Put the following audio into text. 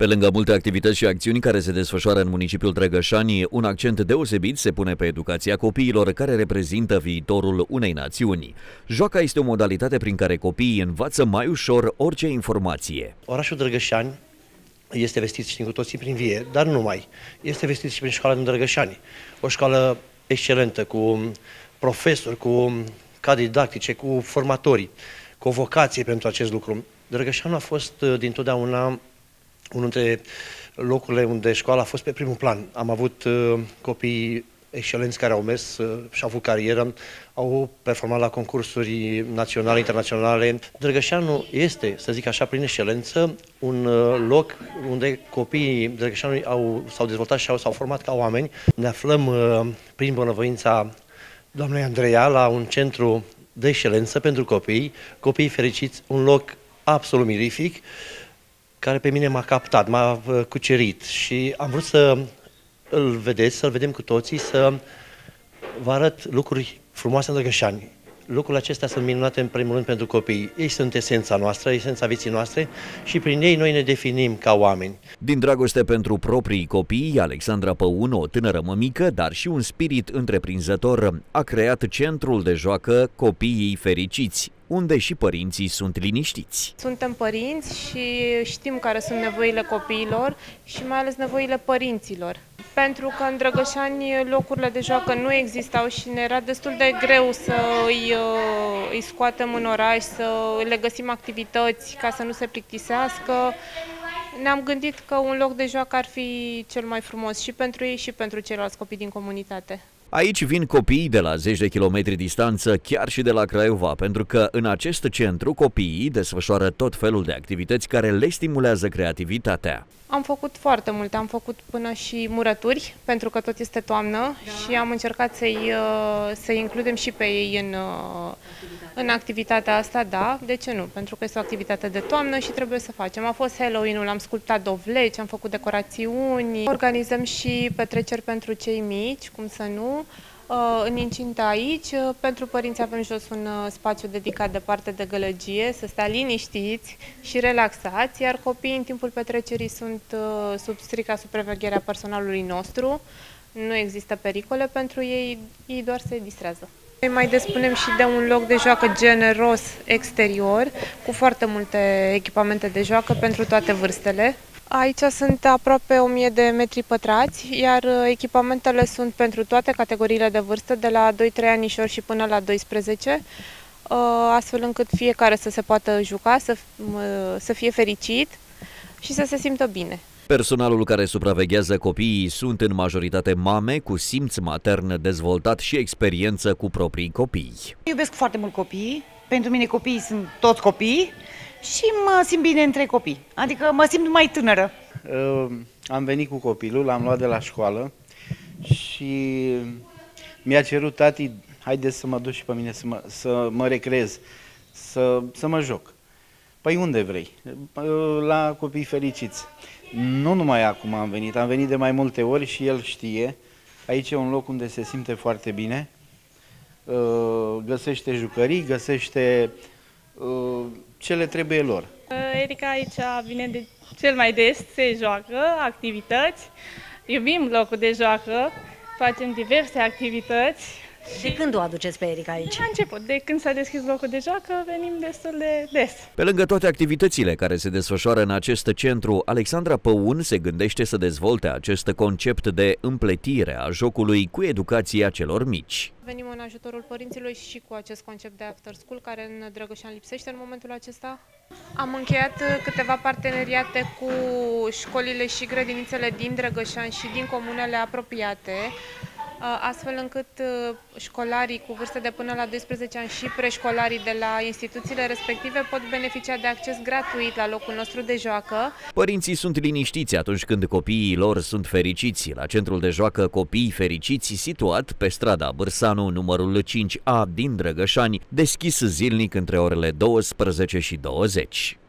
Pe lângă multe activități și acțiuni care se desfășoară în municipiul Drăgășani, un accent deosebit se pune pe educația copiilor care reprezintă viitorul unei națiuni. Joaca este o modalitate prin care copiii învață mai ușor orice informație. Orașul Drăgășani este vestit, știm cu toții, prin vie, dar nu numai. Este vestit și prin școala din Drăgășani. O școală excelentă, cu profesori, cu cadre didactice, cu formatori, cu o vocație pentru acest lucru. Drăgășanul a fost uh, dintotdeauna unul dintre locurile unde școala a fost pe primul plan. Am avut uh, copii excelenți care au mers uh, și au avut carieră, au performat la concursuri naționale, internaționale. Drăgășanul este, să zic așa, prin excelență, un uh, loc unde copiii Drăgășanului au, s-au dezvoltat și au, s-au format ca oameni. Ne aflăm uh, prin bunăvoința doamnei Andreea la un centru de excelență pentru copii, copiii fericiți, un loc absolut mirific. Uh, care pe mine m-a captat, m-a uh, cucerit și am vrut să îl vedeți, să-l vedem cu toții, să vă arăt lucruri frumoase în Drăgășani. Lucrurile acestea sunt minunate în primul rând pentru copii. Ei sunt esența noastră, esența vieții noastre și prin ei noi ne definim ca oameni. Din dragoste pentru proprii copii, Alexandra Păun, o tânără mămică, dar și un spirit întreprinzător, a creat centrul de joacă Copiii Fericiți, unde și părinții sunt liniștiți. Suntem părinți și știm care sunt nevoile copiilor și mai ales nevoile părinților. Pentru că în Drăgășani locurile de joacă nu existau și ne era destul de greu să îi, uh, îi scoatem în oraș, să le găsim activități ca să nu se plictisească. Ne-am gândit că un loc de joacă ar fi cel mai frumos și pentru ei și pentru ceilalți copii din comunitate. Aici vin copiii de la zeci de kilometri distanță, chiar și de la Craiova, pentru că în acest centru copiii desfășoară tot felul de activități care le stimulează creativitatea. Am făcut foarte multe, am făcut până și murături, pentru că tot este toamnă și am încercat să-i, uh, să includem și pe ei în, uh, în activitatea asta, da, de ce nu? Pentru că este o activitate de toamnă și trebuie să facem. A fost Halloween-ul, am sculptat dovleci, am făcut decorațiuni, organizăm și petreceri pentru cei mici, cum să nu, uh, în incinta aici. Pentru părinți avem jos un spațiu dedicat de parte de gălăgie, să stea liniștiți și relaxați, iar copiii în timpul petrecerii sunt sub strica supravegherea personalului nostru. Nu există pericole pentru ei, ei doar se distrează. Noi mai despunem și de un loc de joacă generos exterior, cu foarte multe echipamente de joacă pentru toate vârstele. Aici sunt aproape 1000 de metri pătrați, iar echipamentele sunt pentru toate categoriile de vârstă, de la 2-3 anișori și până la 12, astfel încât fiecare să se poată juca, să, să fie fericit și să se simtă bine. Personalul care supraveghează copiii sunt în majoritate mame cu simț matern dezvoltat și experiență cu proprii copii. Iubesc foarte mult copiii, pentru mine copiii sunt toți copii și mă simt bine între copii, adică mă simt mai tânără. Uh, am venit cu copilul, l-am luat de la școală și mi-a cerut tati, haide să mă duc și pe mine să mă, să mă recrez, să, să mă joc. Păi unde vrei? La copii fericiți. Nu numai acum am venit, am venit de mai multe ori și el știe. Aici e un loc unde se simte foarte bine, uh, găsește jucării, găsește uh, ce le trebuie lor. Erica aici vine de cel mai des, se joacă, activități, iubim locul de joacă, facem diverse activități, de când o aduceți pe Erica aici? A început. De când s-a deschis locul de joacă, venim destul de des. Pe lângă toate activitățile care se desfășoară în acest centru, Alexandra Păun se gândește să dezvolte acest concept de împletire a jocului cu educația celor mici. Venim în ajutorul părinților și cu acest concept de after school care în Drăgășan lipsește în momentul acesta. Am încheiat câteva parteneriate cu școlile și grădinițele din Drăgășan și din comunele apropiate astfel încât școlarii cu vârste de până la 12 ani și preșcolarii de la instituțiile respective pot beneficia de acces gratuit la locul nostru de joacă. Părinții sunt liniștiți atunci când copiii lor sunt fericiți. La centrul de joacă Copii Fericiți, situat pe strada Bârsanu, numărul 5A din Drăgășani, deschis zilnic între orele 12 și 20.